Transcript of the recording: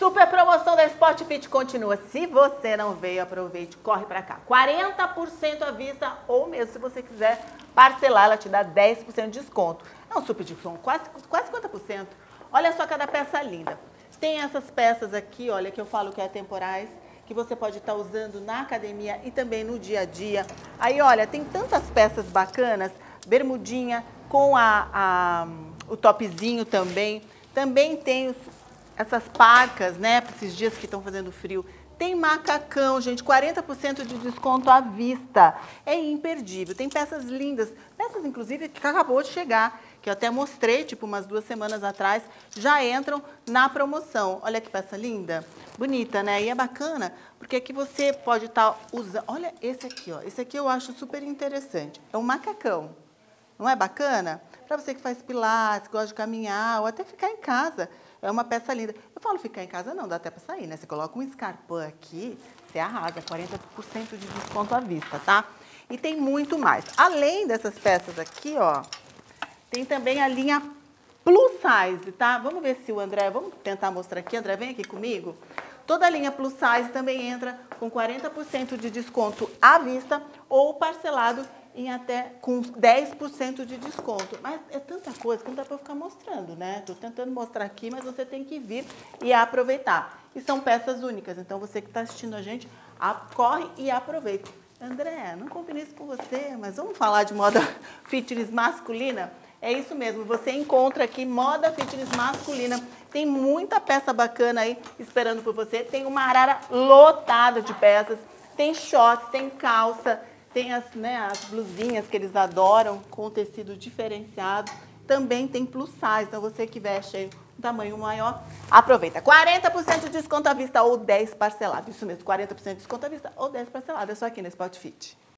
Super promoção da Sport Fit continua. Se você não veio, aproveite, corre para cá. 40% à vista ou mesmo se você quiser parcelar, ela te dá 10% de desconto. É um super desconto, quase, quase 50%. Olha só cada peça linda. Tem essas peças aqui, olha, que eu falo que é temporais, que você pode estar usando na academia e também no dia a dia. Aí, olha, tem tantas peças bacanas, bermudinha com a, a o topzinho também. Também tem essas parcas, né, para esses dias que estão fazendo frio. Tem macacão, gente, 40% de desconto à vista. É imperdível. Tem peças lindas, peças inclusive que acabou de chegar, que eu até mostrei, tipo, umas duas semanas atrás, já entram na promoção. Olha que peça linda, bonita, né? E é bacana, porque aqui você pode estar tá usando... Olha esse aqui, ó. Esse aqui eu acho super interessante. É um macacão. Não é bacana? Para você que faz pilates, gosta de caminhar, ou até ficar em casa. É uma peça linda. Eu falo ficar em casa, não, dá até para sair, né? Você coloca um escarpão aqui, você arrasa, 40% de desconto à vista, tá? E tem muito mais. Além dessas peças aqui, ó, tem também a linha plus size, tá? Vamos ver se o André, vamos tentar mostrar aqui. André, vem aqui comigo. Toda a linha plus size também entra com 40% de desconto à vista ou parcelado em até com 10% de desconto. Mas é tanta coisa que não dá para ficar mostrando, né? Estou tentando mostrar aqui, mas você tem que vir e aproveitar. E são peças únicas, então você que está assistindo a gente, corre e aproveita. André, não combinei isso com você, mas vamos falar de moda fitness masculina? É isso mesmo, você encontra aqui moda fitness masculina. Tem muita peça bacana aí esperando por você. Tem uma arara lotada de peças. Tem shorts, tem calça, tem as, né, as blusinhas que eles adoram com tecido diferenciado. Também tem plus size, então você que veste aí um tamanho maior, aproveita. 40% de desconto à vista ou 10 parcelado. Isso mesmo, 40% de desconto à vista ou 10 parcelado. É só aqui na Spot Fit.